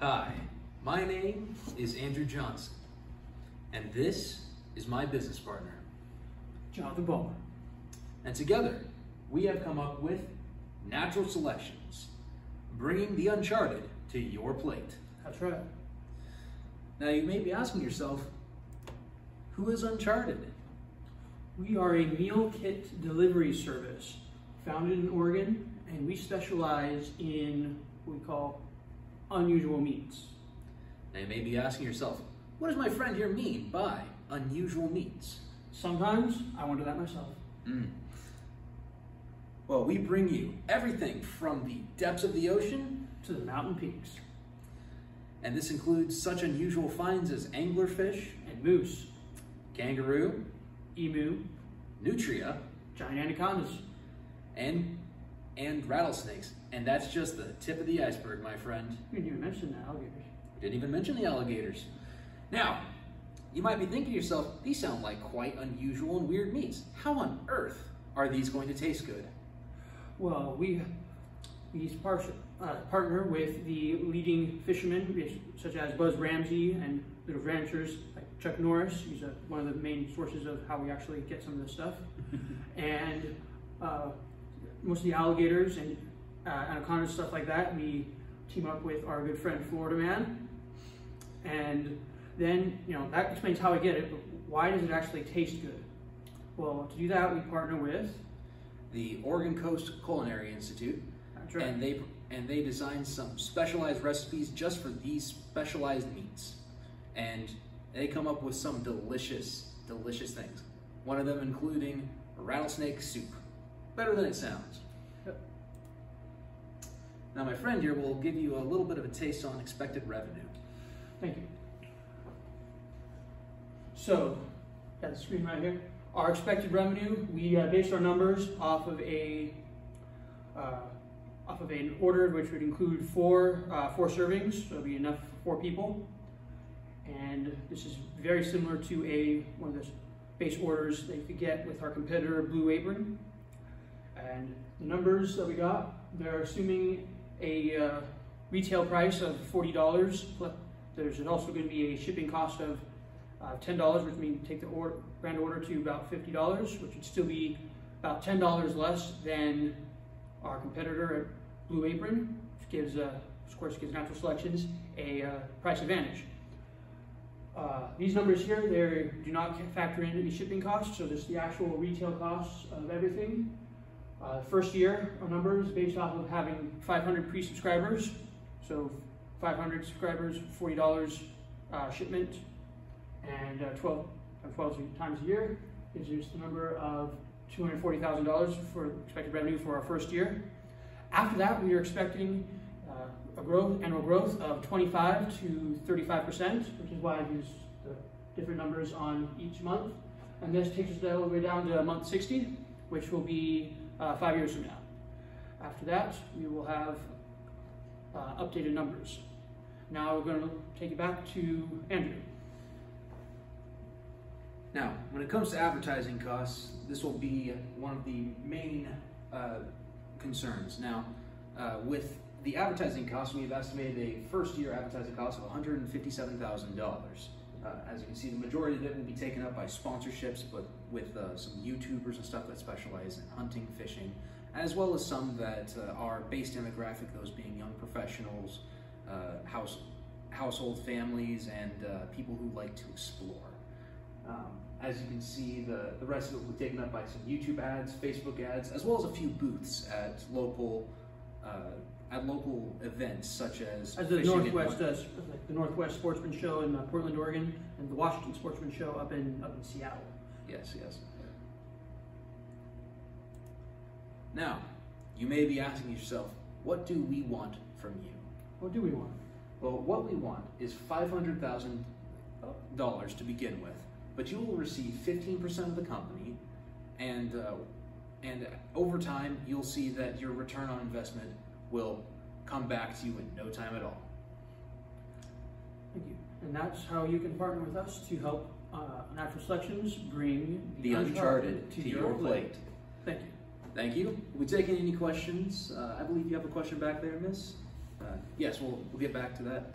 Hi, my name is Andrew Johnson, and this is my business partner. Jonathan Bowler. And together, we have come up with Natural Selections, bringing the uncharted to your plate. That's right. Now, you may be asking yourself, who is Uncharted? We are a meal kit delivery service founded in Oregon, and we specialize in what we call unusual meats. Now, you may be asking yourself, what does my friend here mean by unusual meats? Sometimes I wonder that myself. Mm. Well, we bring you everything from the depths of the ocean, To the mountain peaks and this includes such unusual finds as anglerfish, and moose, kangaroo, emu, nutria, giant anacondas. and and rattlesnakes. And that's just the tip of the iceberg, my friend. You didn't even mention the alligators. We didn't even mention the alligators. Now, you might be thinking to yourself, these sound like quite unusual and weird meats. How on earth are these going to taste good? Well, we we par- uh, partner with the leading fishermen, such as Buzz Ramsey and little ranchers like Chuck Norris. He's a, one of the main sources of how we actually get some of this stuff. and uh, most of the alligators and uh, anacondas, stuff like that, we team up with our good friend Florida Man. And then, you know, that explains how we get it, but why does it actually taste good? Well, to do that, we partner with The Oregon Coast Culinary Institute, that's right. and they and they designed some specialized recipes just for these specialized meats. And they come up with some delicious, delicious things. One of them including rattlesnake soup. Better than it sounds. Yep. Now my friend here will give you a little bit of a taste on expected revenue. Thank you. So, got the screen right here. Our expected revenue, we uh, based our numbers off of a uh, off of an order which would include four uh, four servings, so it'll be enough for four people. And this is very similar to a one of those base orders that you could get with our competitor Blue Apron. And the numbers that we got, they're assuming a uh, retail price of forty dollars. There's also going to be a shipping cost of uh, ten dollars, which means take the order, grand order to about fifty dollars, which would still be about ten dollars less than our competitor at Blue Apron, which gives, uh, of course, gives Natural Selections a uh, price advantage. Uh, these numbers here, they do not factor in any shipping costs, so this is the actual retail costs of everything. Uh, first year, our based off of having 500 pre-subscribers, so 500 subscribers, $40 uh, shipment, and uh, 12, uh, 12 times a year gives us the number of $240,000 for expected revenue for our first year. After that, we are expecting uh, a growth, annual growth of 25 to 35 percent, which is why I use the different numbers on each month. And this takes us all the way down to month 60, which will be uh, five years from now. After that, we will have uh, updated numbers. Now we're going to take it back to Andrew. Now, when it comes to advertising costs, this will be one of the main uh, concerns. Now, uh, with the advertising costs, we've estimated a first year advertising cost of $157,000. Uh, as you can see, the majority of it will be taken up by sponsorships, but with uh, some YouTubers and stuff that specialize in hunting, fishing, as well as some that uh, are base demographic, those being young professionals, uh, house, household families, and uh, people who like to explore. Um, as you can see, the, the rest of it will be taken up by some YouTube ads, Facebook ads, as well as a few booths at local uh, at local events such as the Northwest like the Northwest Sportsman Show in uh, Portland, Oregon, and the Washington Sportsman Show up in up in Seattle. Yes, yes. Now, you may be asking yourself, what do we want from you? What do we want? Well, what we want is $500,000 to begin with, but you will receive 15% of the company, and, uh, and over time, you'll see that your return on investment will come back to you in no time at all. Thank you. And that's how you can partner with us to help uh, Natural Selections bring The uncharted to your plate. Thank you. Thank you. We'll be taking any questions. Uh, I believe you have a question back there, miss. uh, yes, we'll, we'll get back to that.